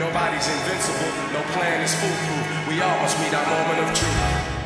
Nobody's invincible, no plan is foolproof. We all must meet our moment of truth.